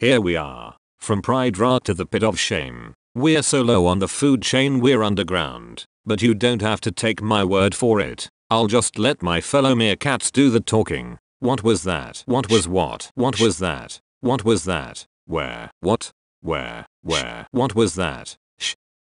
Here we are. From Pride Rock to the pit of shame. We're so low on the food chain we're underground. But you don't have to take my word for it. I'll just let my fellow meerkats do the talking. What was that? What was what? What was that? What was that? Where? What? Where? Where? What was that?